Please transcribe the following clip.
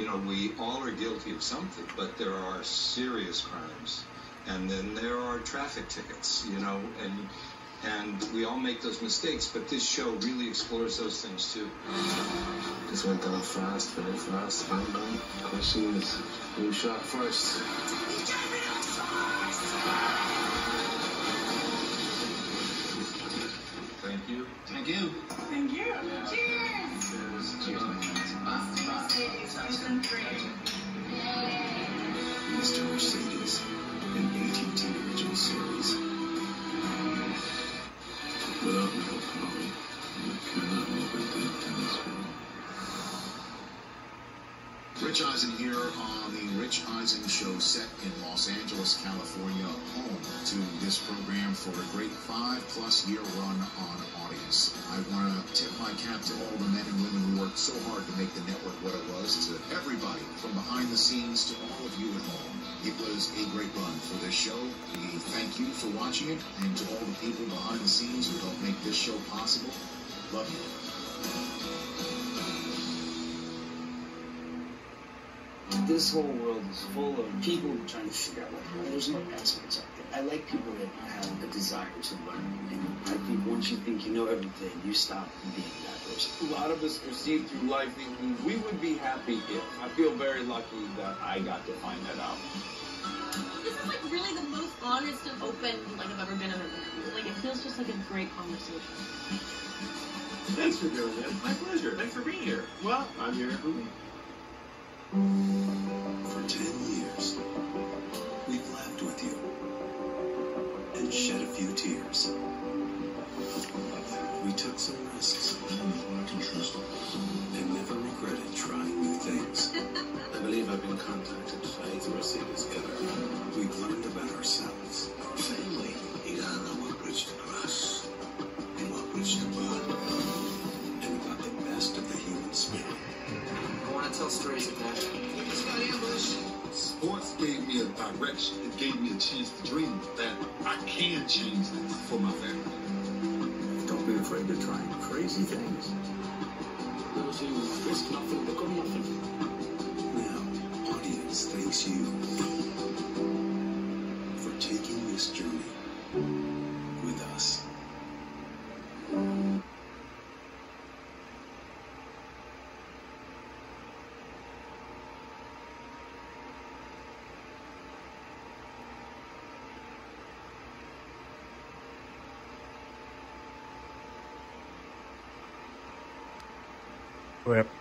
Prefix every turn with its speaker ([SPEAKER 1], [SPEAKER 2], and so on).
[SPEAKER 1] you know, we all are guilty of something, but there are serious crimes, and then there are traffic tickets, you know, and and we all make those mistakes. But this show really explores those things too.
[SPEAKER 2] This went down fast, very fast. Bang, bang. Question is, who shot first?
[SPEAKER 1] Thank you.
[SPEAKER 3] Thank you.
[SPEAKER 4] Thank you. Cheers.
[SPEAKER 2] 2003.
[SPEAKER 3] Rich Eisen here on the Rich Eisen Show set in Los Angeles, California, home to this program for a great five plus year run on audience. I want to tip my cap to all the men and women who worked so hard to make the network what it was, to everybody from behind the scenes to all of you at home. It was a great run for this show. We thank you for watching it and to all the people behind the scenes who helped make this show possible. Love you.
[SPEAKER 5] This whole world is full of people trying to figure out, like, oh, there's no experts out there. I like people that have a desire to learn. And I think once you think you know everything, you stop being that person.
[SPEAKER 6] A lot of us proceed through life thinking we would be happy if. I feel very lucky that I got to find that out.
[SPEAKER 7] This is like really the most honest and open like I've ever been in an interview. Like it feels just like a great conversation.
[SPEAKER 6] Thanks for doing this. My pleasure. Thanks for being here. Well, I'm here for me.
[SPEAKER 8] For 10 years, we've laughed with you and shed a few tears. We took some risks and never regretted trying new things.
[SPEAKER 2] I believe I've been contacted by the Mercedes killer.
[SPEAKER 8] We've learned about ourselves, our family,
[SPEAKER 9] know what bridge to cross and what bridge to burn.
[SPEAKER 5] Tell stories of that.
[SPEAKER 9] Sports gave me a direction. It gave me a chance to dream that I can change things for my family.
[SPEAKER 8] Don't be afraid to try crazy things.
[SPEAKER 2] Those who risk nothing become nothing.
[SPEAKER 8] Now, audience thanks you for taking this journey
[SPEAKER 10] Rip.